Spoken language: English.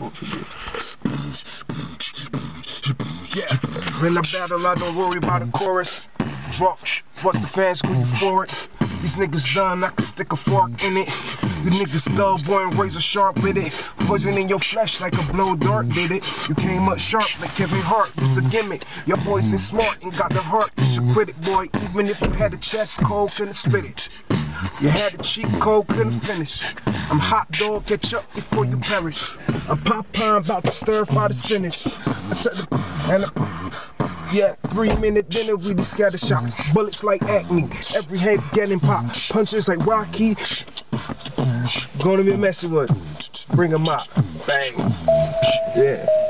Yeah, when I battle, I don't worry about the chorus. Drop, what's the fans scream for it? These niggas done, I can stick a fork in it. You niggas dull, boy, and razor sharp with it. Poison in your flesh like a blow dart did it. You came up sharp like Kevin Hart, it's a gimmick. Your boys is smart and got the heart, you should quit it, boy. Even if you had a chest cold, couldn't spit it. You had a cheat code, couldn't finish. I'm hot dog, catch up before you perish. A Popeye about to stir fry the spinach. And the, yeah, three minute dinner, we just scatter shots. Bullets like acne, every head getting popped. Punches like Rocky. Gonna be messing with. Bring 'em up. Bang. Yeah.